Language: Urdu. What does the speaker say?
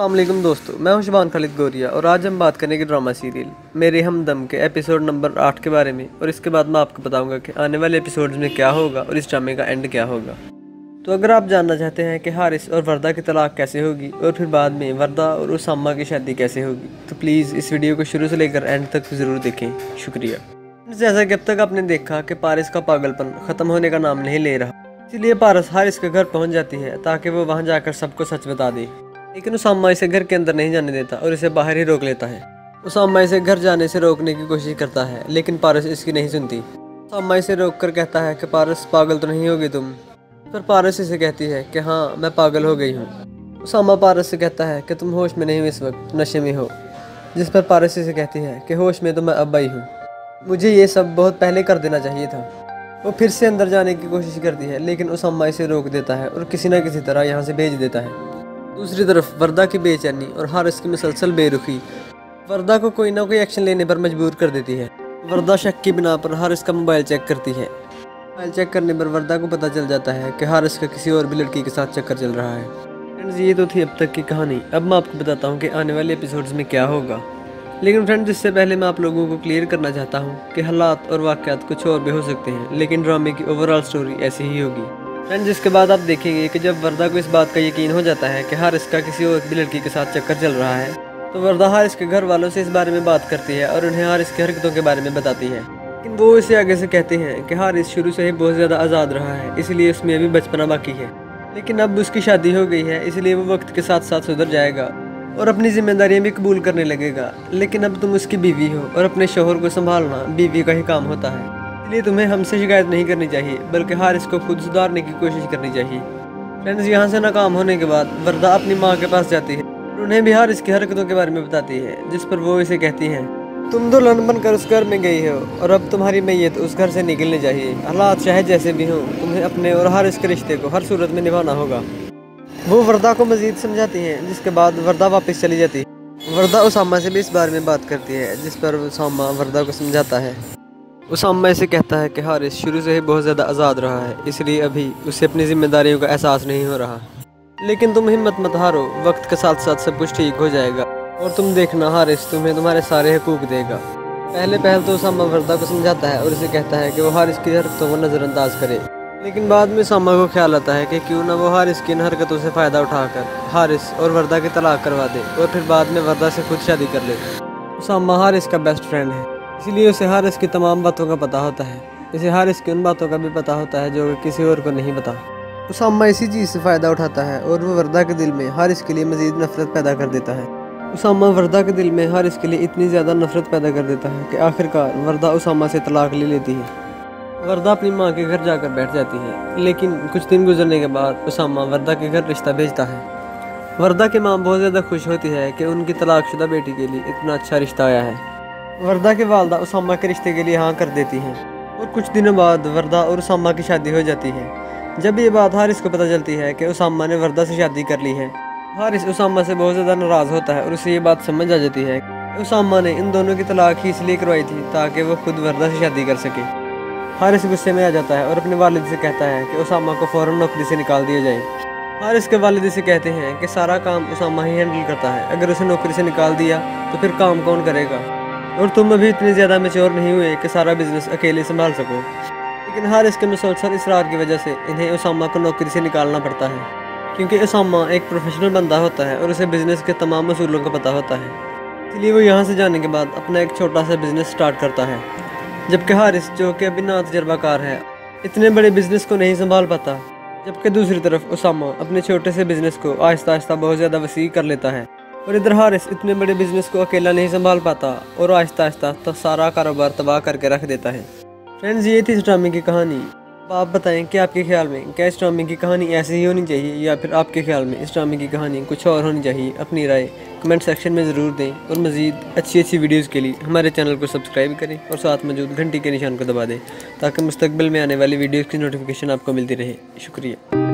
السلام علیکم دوستو، میں ہوں شبان خالد گوریا اور آج ہم بات کرنے کے ڈرامہ سیریل میرے ہمدم کے ایپیسوڈ نمبر آٹھ کے بارے میں اور اس کے بعد میں آپ کو بتاؤں گا کہ آنے والے ایپیسوڈز میں کیا ہوگا اور اس ڈرامے کا اینڈ کیا ہوگا۔ تو اگر آپ جاننا چاہتے ہیں کہ حارث اور وردہ کی طلاق کیسے ہوگی اور پھر بعد میں وردہ اور اسامہ کی شادی کیسے ہوگی، تو پلیز اس ویڈیو کو شروع سے لے کر اینڈ تک ضرور دیکھیں۔ شکریہ۔ جیسا کہ اب تک آپ نے دیکھا کہ پارس کا پاگل پن ختم ہونے کا نام نہیں لے رہا، اسی لیے پارس حارث کے گھر پہنچ جاتی ہے تاکہ وہ وہاں جا کر سب کو سچ بتا دے۔ لیکن اسامہ اسے گھر کے اندر نہیں جانے دیتا اور اسے باہر ہی روک لیتا ہے۔ اسامہ اسے گھر جانے سے روکنے کی کوشش کرتا ہے، لیکن پارس اس کی نہیں سنتی۔ اسامہ اسے روک کر کہتا ہے کہ پارس، پاگل تو نہیں ہوگی تم؟ پھر پارس اسے کہتی ہے کہ ہاں میں پاگل ہو گئی ہوں۔ اسامہ پارس سے کہتا ہے کہ تم ہوش میں نہیں ہو اس وقت، نشے میں ہو۔ جس پر پارس اسے کہتی ہے کہ ہوش میں تو میں اب آئی ہوں۔ مجھے یہ سب بہت پہلے کر دینا چاہیے تھا۔ وہ پھر سے اندر جانے کی کوشش کرتی ہے، لیکن اسامہ اسے روک دیتا ہے اور کسی نہ کسی طرح یہاں سے بھیج دیتا ہے۔ دوسری طرف وردہ کی بے چینی اور حارث کی مسلسل بے رخی۔ وردہ کو کوئی نہ کوئی ایکشن لینے پر مجبور کر دیتی ہے۔ وردہ شک کی بنا پر حارث کا موبائل چیک کرتی ہے۔ موبائل چیک کرنے پر وردہ کو پتہ چل جاتا ہے کہ حارث کا کسی اور بھی لڑکی کے ساتھ چکر چل رہا ہے۔ فرینڈز یہ تو تھی اب تک کی کہانی۔ اب میں آپ کو بتاتا ہوں کہ آنے والے ایپیسوڈز میں کیا ہوگا۔ لیکن فرینڈز اس سے پہلے میں آپ لوگوں کو کلیئر کرنا چاہتا ہوں کہ حالات اور واقعات کچھ اور بھی ہو سکتے ہیں، لیکن ڈرامے کی اوور آل سٹوری ایسی ہی ہوگی۔ فرینڈ جس کے بعد آپ دیکھیں گے کہ جب وردہ کو اس بات کا یقین ہو جاتا ہے کہ حارث کا کسی اور بھی لڑکی کے ساتھ چکر چل رہا ہے، تو وردہ حارث کے گھر والوں سے اس بارے میں بات کرتی ہے اور انہیں حارث کی حرکتوں کے بارے میں بتاتی ہے۔ لیکن وہ اسے آگے سے کہتے ہیں کہ حارث شروع سے ہی بہت زیادہ آزاد رہا ہے، اس لیے اس میں ابھی بچپنا باقی ہے۔ لیکن اب اس کی شادی ہو گئی ہے، اس لیے وہ وقت کے ساتھ ساتھ سدھر جائے گا اور اپنی ذمہ داریاں بھی قبول کرنے لگے گا۔ لیکن اب تم اس کی بیوی ہو اور اپنے شوہر کو سنبھالنا بیوی کا ہی کام ہوتا ہے۔ لیے تمہیں ہم سے شکایت نہیں کرنی چاہیے، بلکہ حارث کو خود سدھارنے کی کوشش کرنی چاہیے۔ فرینڈز، یہاں سے ناکام ہونے کے بعد وردہ اپنی ماں کے پاس جاتی ہے اور انہیں بھی حارث کی حرکتوں کے بارے میں بتاتی ہے، جس پر وہ اسے کہتی ہیں۔ تم دلہن بن کر اس گھر میں گئی ہو اور اب تمہاری میت اس گھر سے نکلنے چاہیے۔ حالات چاہے جیسے بھی ہوں، تمہیں اپنے اور حارث کے رشتے کو ہر صورت میں نبھانا ہوگا۔ وہ وردہ کو مزید سمجھاتی ہیں، جس کے بعد وردہ واپس چلی جاتی۔ ہے وردہ اسامہ سے بھی اس بارے میں بات کرتی ہے، جس پر اسامہ وردہ کو سمجھاتا ہے۔ اسامہ اسے کہتا ہے کہ حارث شروع سے ہی بہت زیادہ آزاد رہا ہے، اس لیے ابھی اسے اپنی ذمہ داریوں کا احساس نہیں ہو رہا۔ لیکن تم ہمت مت ہارو، وقت کے ساتھ ساتھ سب کچھ ٹھیک ہو جائے گا۔ اور تم دیکھنا حارث، تمہیں تمہارے سارے حقوق دے گا۔ پہلے پہل تو اسامہ وردہ کو سمجھاتا ہے اور اسے کہتا ہے کہ وہ حارث کی حرکتوں کو نظر انداز کرے۔ لیکن بعد میں اسامہ کو خیال آتا ہے کہ کیوں نہ وہ حارث کی ان حرکتوں سے فائدہ اٹھا کر حارث اور وردہ کی طلاق کروا دے اور پھر بعد میں وردہ سے خود شادی کر لے۔ اسامہ حارث کا بیسٹ فرینڈ ہے۔ اسی لیے اسے حارث کی تمام باتوں کا پتہ ہوتا ہے۔ اسے حارث کی ان باتوں کا بھی پتہ ہوتا ہے جو کسی اور کو نہیں پتا اسامہ اسی چیز سے فائدہ اٹھاتا ہے اور وہ وردہ کے دل میں حارث کے لیے مزید نفرت پیدا کر دیتا ہے۔ اسامہ وردہ کے دل میں حارث کے لیے اتنی زیادہ نفرت پیدا کر دیتا ہے کہ آخر کار وردہ اسامہ سے طلاق لے لیتی ہے۔ وردہ اپنی ماں کے گھر جا کر بیٹھ جاتی ہے، لیکن کچھ دن گزرنے کے بعد اسامہ وردہ کے گھر رشتہ بھیجتا ہے۔ وردہ کی ماں بہت زیادہ خوش ہوتی ہے کہ ان کی طلاق شدہ بیٹی کے لیے اتنا اچھا رشتہ آیا ہے۔ وردہ کے والدہ اسامہ کے رشتے کے لیے ہاں کر دیتی ہیں۔ اور کچھ دنوں بعد وردہ اور اسامہ کی شادی ہو جاتی ہے۔ جب یہ بات حارث کو پتہ چلتی ہے کہ اسامہ نے وردہ سے شادی کر لی ہے۔ حارث اسامہ سے بہت زیادہ ناراض ہوتا ہے اور اسے یہ بات سمجھ آ جاتی ہے اسامہ نے ان دونوں کی طلاق ہی اس لیے کروائی تھی تاکہ وہ خود وردہ سے شادی کر سکے۔ حارث غصے میں آ جاتا ہے اور اپنے والد سے کہتا ہے کہ اسامہ کو فوراً نوکری سے نکال دیا جائے۔ حارث کے والد اسے کہتے ہیں کہ سارا کام اسامہ ہی ہینڈل کرتا ہے۔ اگر اسے نوکری سے نکال دیا تو پھر کام کون کرے گا؟ اور تم ابھی اتنی زیادہ میچور نہیں ہوئے کہ سارا بزنس اکیلے سنبھال سکو۔ لیکن ہر اس کے مسلسل اصرار کی وجہ سے انہیں اسامہ کو نوکری سے نکالنا پڑتا ہے۔ کیونکہ اسامہ ایک پروفیشنل بندہ ہوتا ہے اور اسے بزنس کے تمام اصولوں کا پتہ ہوتا ہے۔ اس لیے وہ یہاں سے جانے کے بعد اپنا ایک چھوٹا سا بزنس سٹارٹ کرتا ہے۔ جبکہ حارث جو کہ ابھی نا تجربہ کار ہے، اتنے بڑے بزنس کو نہیں سنبھال پاتا۔ جبکہ دوسری طرف اسامہ اپنے چھوٹے سے بزنس کو آہستہ آہستہ بہت زیادہ وسیع کر لیتا ہے۔ اور ادھر حارث اتنے بڑے بزنس کو اکیلا نہیں سنبھال پاتا اور آہستہ آہستہ تو سارا کاروبار تباہ کر کے رکھ دیتا ہے۔ فرینڈز یہ تھی اس ڈرامے کی کہانی۔ آپ بتائیں کہ آپ کے خیال میں کیا اس ڈرامے کی کہانی ایسی ہی ہونی چاہیے یا پھر آپ کے خیال میں اس ڈرامے کی کہانی کچھ اور ہونی چاہیے؟ اپنی رائے کمنٹ سیکشن میں ضرور دیں اور مزید اچھی اچھی ویڈیوز کے لیے ہمارے چینل کو سبسکرائب کریں اور ساتھ موجود گھنٹی کے نشان کو دبا دیں تاکہ مستقبل میں آنے والی ویڈیوز کی نوٹیفیکیشن آپ کو ملتی رہے۔ شکریہ۔